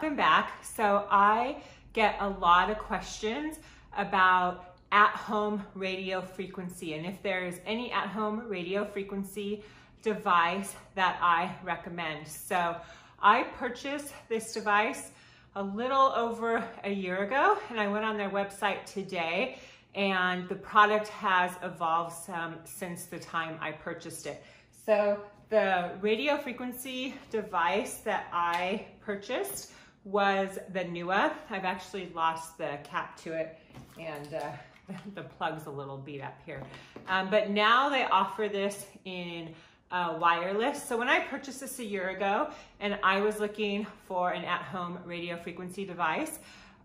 welcome back. So I get a lot of questions about at-home radio frequency and if there's any at-home radio frequency device that I recommend. So I purchased this device a little over a year ago and I went on their website today and the product has evolved some since the time I purchased it. So the radio frequency device that I purchased was the NEWA. I've actually lost the cap to it and uh, the plug's a little beat up here. Um, but now they offer this in uh, wireless. So when I purchased this a year ago and I was looking for an at-home radio frequency device,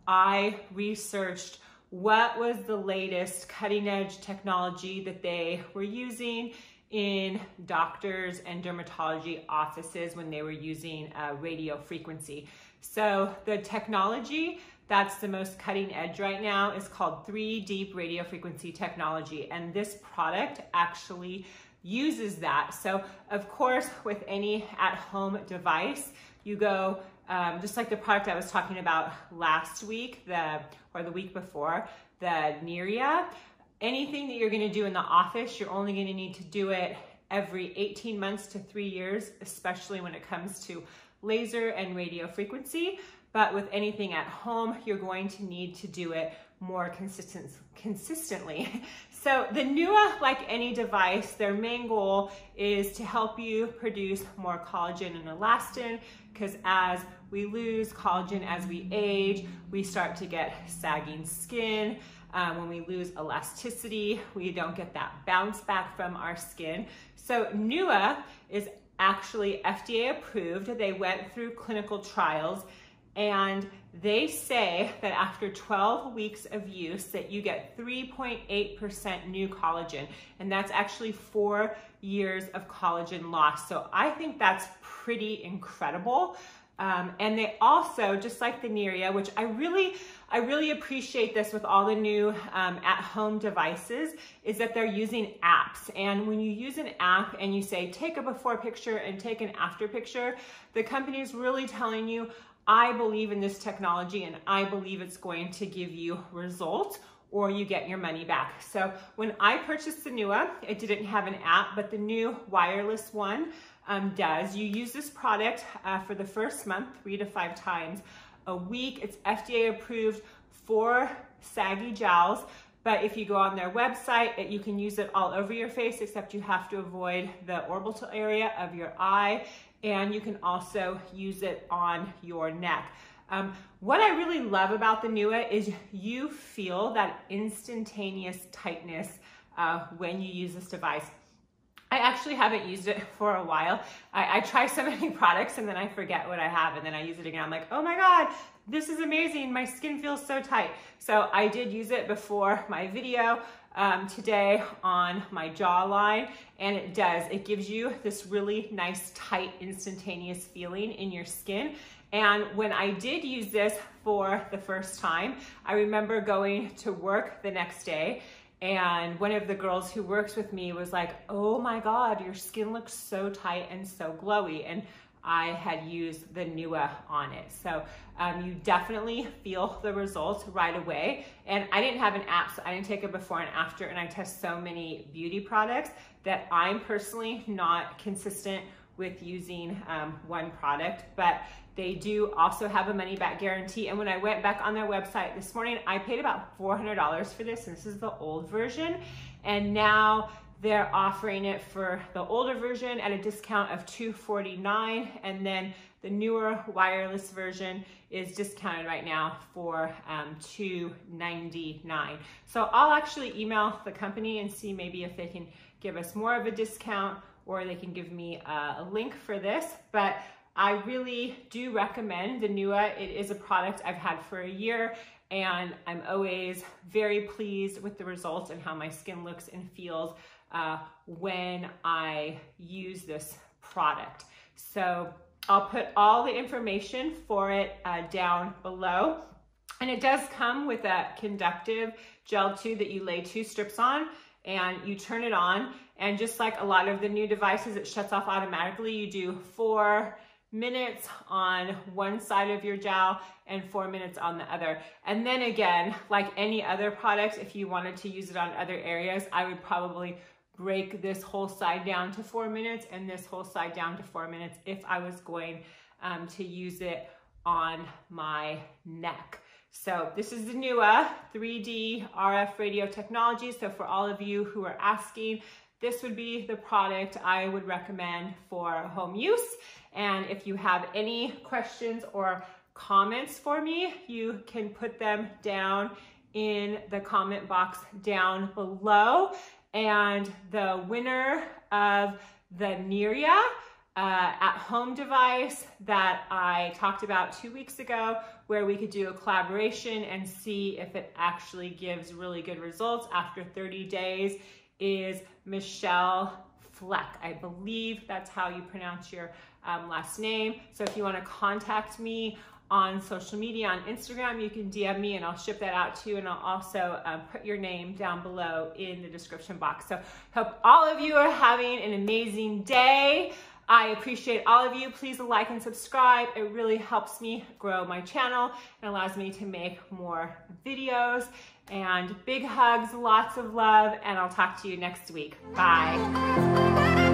I researched what was the latest cutting edge technology that they were using in doctors and dermatology offices when they were using uh, radio frequency. So the technology that's the most cutting edge right now is called 3DEEP radio frequency technology. And this product actually uses that. So of course, with any at-home device, you go, um, just like the product I was talking about last week, the or the week before, the NIRA, anything that you're gonna do in the office, you're only gonna need to do it every 18 months to three years, especially when it comes to laser and radio frequency. But with anything at home, you're going to need to do it more consistent, consistently. So the NEWA, like any device, their main goal is to help you produce more collagen and elastin because as we lose collagen as we age, we start to get sagging skin. Um, when we lose elasticity, we don't get that bounce back from our skin. So NEWA is actually FDA approved. They went through clinical trials and they say that after 12 weeks of use that you get 3.8% new collagen. And that's actually four years of collagen loss. So i think that's pretty incredible. Um, and they also just like the NIRA which i really i really appreciate this with all the new um, at-home devices is that they're using apps. And when you use an app and you say take a before picture and take an after picture the company is really telling you I believe in this technology and I believe it's going to give you results or you get your money back. So when I purchased the NEWA, it didn't have an app, but the new wireless one um, does. You use this product uh, for the first month, three to five times a week. It's FDA approved for saggy jowls, but if you go on their website, it, you can use it all over your face, except you have to avoid the orbital area of your eye and you can also use it on your neck. Um, what I really love about the NEWA is you feel that instantaneous tightness uh, when you use this device. I actually haven't used it for a while. I, I, try so many products and then I forget what I have and then I use it again. I'm like, oh my God, this is amazing. My skin feels so tight. So I did use it before my video um, today on my jawline and it does. It gives you this really nice, tight, instantaneous feeling in your skin. And when I did use this for the first time, I remember going to work the next day and one of the girls who works with me was like, oh my God, your skin looks so tight and so glowy. And I had used the NEWA on it. So um, you definitely feel the results right away. And I didn't have an app, so I didn't take a before and after, and I test so many beauty products that I'm personally not consistent with using um, one product, but they do also have a money back guarantee. And when I went back on their website this morning, I paid about $400 for this, and this is the old version. And now they're offering it for the older version at a discount of 249 and then the newer wireless version is discounted right now for um, 299. So I'll actually email the company and see maybe if they can give us more of a discount or they can give me a, link for this. But I really do recommend the NEWA. It is a product I've had for a year and I'm always very pleased with the results and how my skin looks and feels uh, when I use this product. So I'll put all the information for it uh, down below. And it does come with a conductive gel too that you lay two strips on and you turn it on. And just like a lot of the new devices, it shuts off automatically. You do four minutes on one side of your jowl and four minutes on the other. And then again, like any other product, if you wanted to use it on other areas, I would probably break this whole side down to four minutes and this whole side down to four minutes if I was going um, to use it on my neck. So this is the NEWA 3D RF radio technology. So for all of you who are asking, this would be the product I would recommend for home use. And if you have any questions or comments for me, you can put them down in the comment box down below. And the winner of the NIRA uh, at-home device that I talked about two weeks ago where we could do a collaboration and see if it actually gives really good results after 30 days is Michelle Fleck. I believe that's how you pronounce your um, last name. So if you want to contact me on social media, on Instagram, you can DM me and I'll ship that out to you. And I'll also um, put your name down below in the description box. So hope all of you are having an amazing day. I appreciate all of you. Please like and subscribe. It really helps me grow my channel and allows me to make more videos. And big hugs, lots of love, and I'll talk to you next week. Bye.